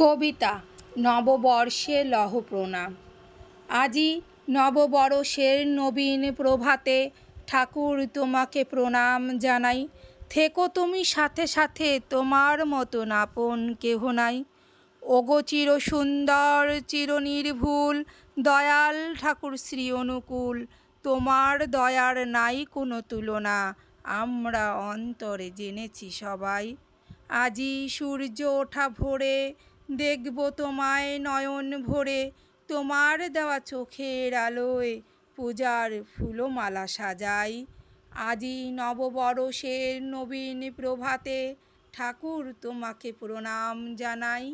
কবিতা, নববর্ষে লহ প্রণাম। আজি নববর্ষের নবীন প্রভাতে ঠাকুর তোমাকে প্রণাম জানাই। থেকো তুমি সাথে সাথে তোমার মতন আপন কেহ নাই। ওগো চির সুন্দর, চির নির্ভুল, দয়াল ঠাকুর শ্রী অনুকূল, তোমার দয়ার নাই কোনো তুলনা, আমরা অন্তরে জেনেছি সবাই। আজি সূর্য ওঠা ভোরে দেখব তোমায় নয়ন ভরে, তোমার দেওয়া চোখের আলোয় পূজার ফুলমালা সাজাই। আজি নববরষের নবীন প্রভাতে ঠাকুর তোমাকে প্রণাম জানাই।